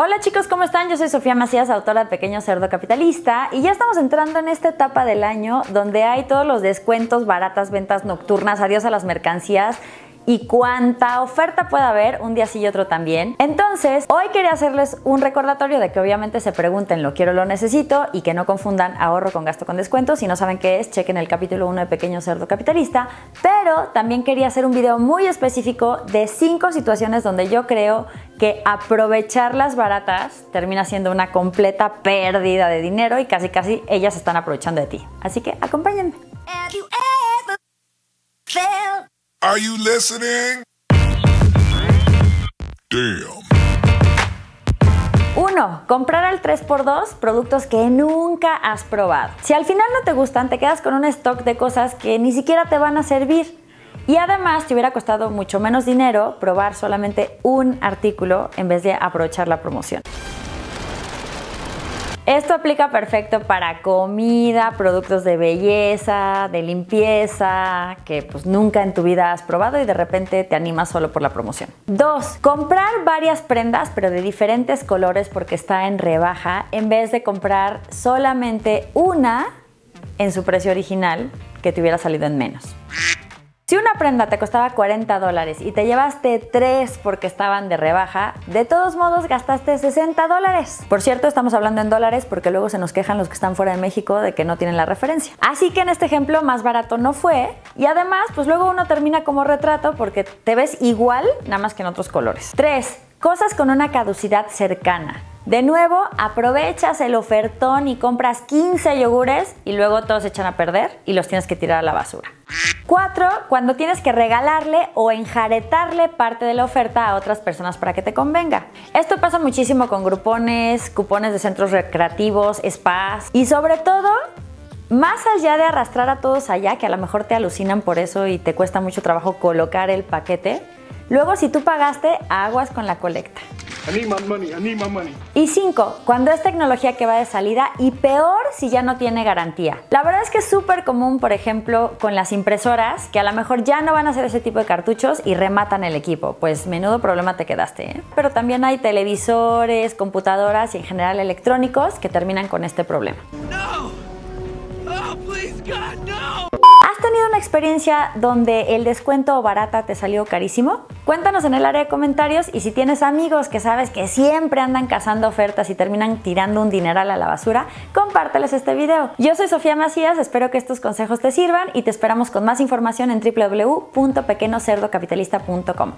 Hola chicos, ¿cómo están? Yo soy Sofía Macías, autora de Pequeño Cerdo Capitalista y ya estamos entrando en esta etapa del año donde hay todos los descuentos, baratas, ventas nocturnas, adiós a las mercancías y cuánta oferta puede haber un día sí y otro también. Entonces, hoy quería hacerles un recordatorio de que obviamente se pregunten lo quiero, lo necesito y que no confundan ahorro con gasto con descuento. Si no saben qué es, chequen el capítulo 1 de Pequeño Cerdo Capitalista. Pero también quería hacer un video muy específico de 5 situaciones donde yo creo que aprovechar las baratas termina siendo una completa pérdida de dinero y casi casi ellas están aprovechando de ti. Así que acompáñenme. Are you listening? Damn. 1. Comprar al 3x2 productos que nunca has probado. Si al final no te gustan, te quedas con un stock de cosas que ni siquiera te van a servir. Y además te hubiera costado mucho menos dinero probar solamente un artículo en vez de aprovechar la promoción. Esto aplica perfecto para comida, productos de belleza, de limpieza, que pues nunca en tu vida has probado y de repente te animas solo por la promoción. 2. Comprar varias prendas pero de diferentes colores porque está en rebaja en vez de comprar solamente una en su precio original que te hubiera salido en menos. Si una prenda te costaba 40 dólares y te llevaste 3 porque estaban de rebaja, de todos modos gastaste 60 dólares. Por cierto, estamos hablando en dólares porque luego se nos quejan los que están fuera de México de que no tienen la referencia. Así que en este ejemplo más barato no fue y además pues luego uno termina como retrato porque te ves igual nada más que en otros colores. 3. Cosas con una caducidad cercana. De nuevo, aprovechas el ofertón y compras 15 yogures y luego todos se echan a perder y los tienes que tirar a la basura. 4. Cuando tienes que regalarle o enjaretarle parte de la oferta a otras personas para que te convenga. Esto pasa muchísimo con grupones, cupones de centros recreativos, spas y sobre todo más allá de arrastrar a todos allá, que a lo mejor te alucinan por eso y te cuesta mucho trabajo colocar el paquete, luego si tú pagaste, aguas con la colecta. I need my money, I need my money. Y 5. Cuando es tecnología que va de salida y peor si ya no tiene garantía. La verdad es que es súper común, por ejemplo, con las impresoras, que a lo mejor ya no van a hacer ese tipo de cartuchos y rematan el equipo. Pues menudo problema te quedaste. ¿eh? Pero también hay televisores, computadoras y en general electrónicos que terminan con este problema. No! Experiencia donde el descuento barata te salió carísimo? Cuéntanos en el área de comentarios y si tienes amigos que sabes que siempre andan cazando ofertas y terminan tirando un dineral a la basura, compárteles este video. Yo soy Sofía Macías, espero que estos consejos te sirvan y te esperamos con más información en www.pequenocerdocapitalista.com.